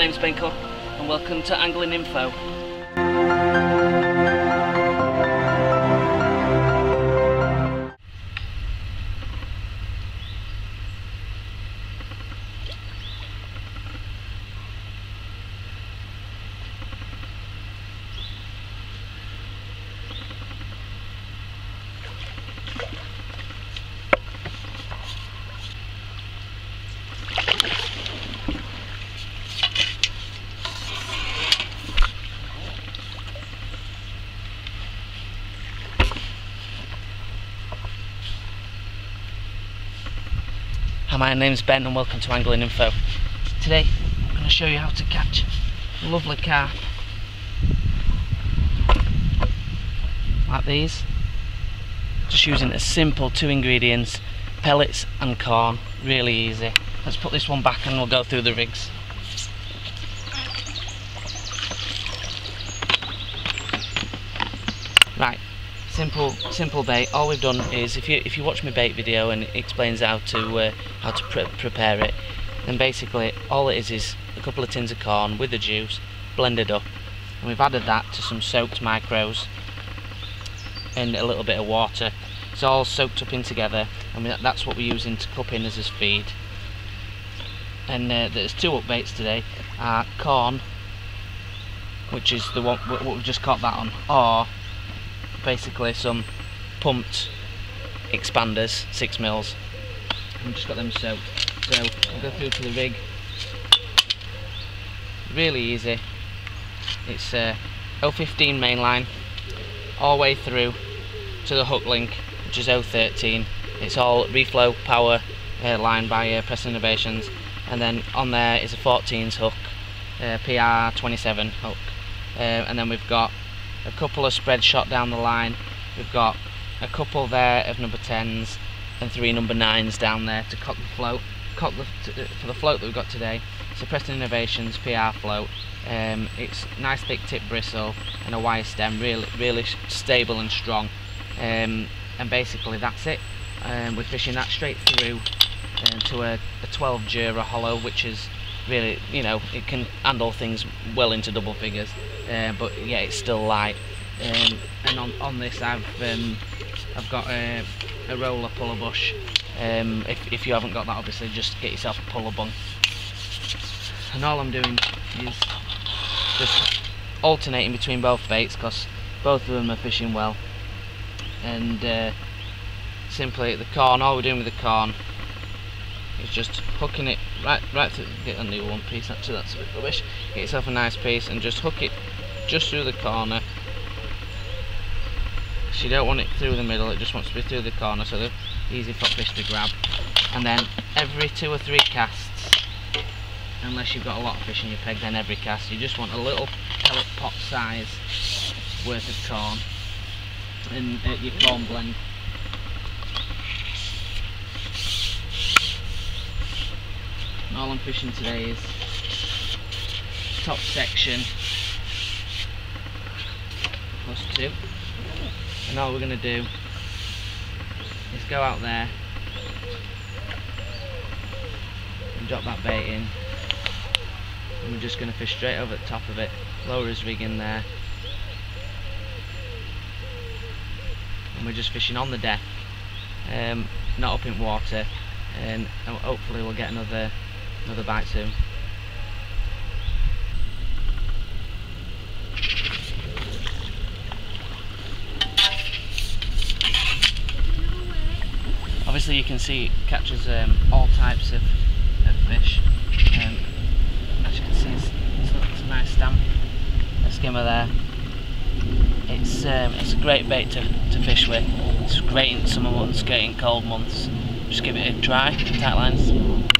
name's Ben and welcome to Angling Info. My name's Ben and welcome to Angling 4 U. Today I'm going to show you how to catch a lovely carp like these. Just using a simple two ingredients, pellets and corn, really easy. Let's put this one back and we'll go through the rigs. Right, simple simple bait. All we've done is if you if you watch my bait video and it explains how to uh, how to pre prepare it then basically all it is is a couple of tins of corn with the juice blended up and we've added that to some soaked micros and a little bit of water. It's all soaked up in together and that's what we're using to cup in as his feed. And uh, there's two up baits today. Uh, corn which is the one what we've just caught that on or basically some pumped expanders, six mils. I've just got them soaked. So I'll go through to the rig. Really easy. It's uh, 015 mainline, all the way through to the hook link, which is 013. It's all Reflo Power uh, line by uh, Preston Innovations, and then on there is a 14s hook, uh, PR27 hook, uh, and then we've got a couple of spread shot down the line. We've got a couple there of number 10s and three number 9s down there to cock the float. Cock the, for the float that we've got today, a Preston Innovations PR float. Um, it's nice thick tip bristle and a wire stem, really, really stable and strong. Um, and basically that's it. Um, we're fishing that straight through um, to a, a 12 Dura Hollow, which is really, you know, it can handle things well into double figures, uh, but yeah, it's still light. Um, and on, on this, I've um, I've got a, a roller puller bush. Um, if, if you haven't got that, obviously, just get yourself a puller bung. And all I'm doing is just alternating between both baits because both of them are fishing well. And uh, simply the corn, all we're doing with the corn is just hooking it right right through get a new one piece actually that's a bit rubbish. Get yourself a nice piece and just hook it just through the corner. So you don't want it through the middle it just wants to be through the corner so they're easy for fish to grab. And then every two or three casts unless you've got a lot of fish in your peg then every cast you just want a little pellet pot size worth of corn in uh, your corn blend all I'm fishing today is top section. Plus two. And all we're going to do is go out there and drop that bait in. And we're just going to fish straight over the top of it. Lower his rig in there. And we're just fishing on the deck um, not up in water. And hopefully we'll get another another bite soon. Obviously you can see it catches um, all types of, of fish. Um, as you can see it's, it's, a, it's a nice stamp, a skimmer there. It's um, it's a great bait to, to fish with. It's great in summer months, great in cold months. Just give it a try, tight lines.